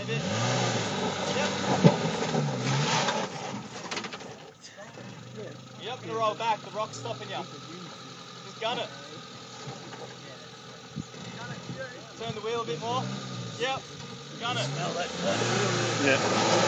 Yep. You're not going to roll back, the rock's stopping you. Just gun it. Turn the wheel a bit more. Yep. Gun it. Yeah.